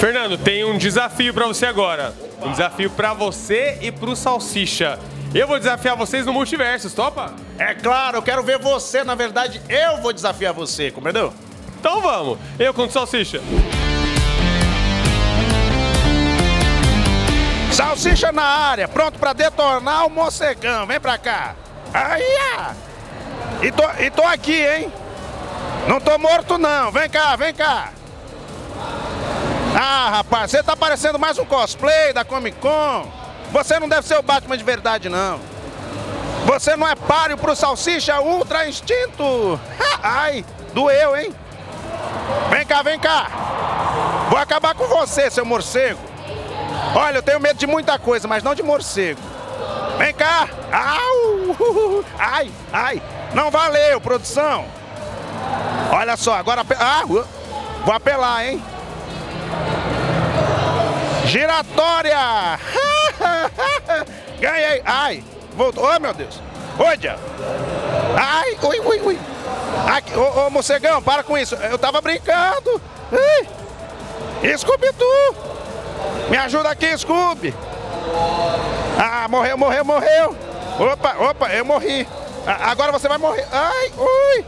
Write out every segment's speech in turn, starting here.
Fernando, tem um desafio pra você agora. Um desafio pra você e pro Salsicha. Eu vou desafiar vocês no Multiversos, topa? É claro, eu quero ver você, na verdade, eu vou desafiar você, compreendeu? Então vamos. Eu contra o Salsicha. Salsicha na área, pronto pra detonar o mocegão. Vem pra cá. Aí, ah. E tô, e tô aqui, hein? Não tô morto, não. Vem cá, vem cá. Ah, rapaz, você tá parecendo mais um cosplay da Comic Con. Você não deve ser o Batman de verdade, não. Você não é páreo pro Salsicha Ultra Instinto. Ai, doeu, hein? Vem cá, vem cá. Vou acabar com você, seu morcego. Olha, eu tenho medo de muita coisa, mas não de morcego. Vem cá! Au! Ai, ai! Não valeu, produção! Olha só, agora... Ah, vou apelar, hein? Giratória! Ganhei! Ai! Voltou! Oh, meu Deus! Oi! Ai! Ui, ui, ui! Aqui, ô, ô, morcegão, para com isso! Eu tava brincando! Ai. Scooby-Doo! Me ajuda aqui, Scooby. Ah, morreu, morreu, morreu. Opa, opa, eu morri. Ah, agora você vai morrer. Ai, ui.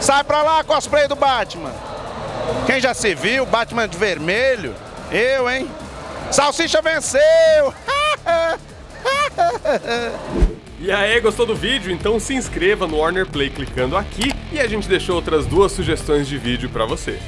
Sai pra lá, cosplay do Batman. Quem já se viu, Batman de vermelho? Eu, hein? Salsicha venceu! E aí, gostou do vídeo? Então se inscreva no Warner Play clicando aqui e a gente deixou outras duas sugestões de vídeo para você.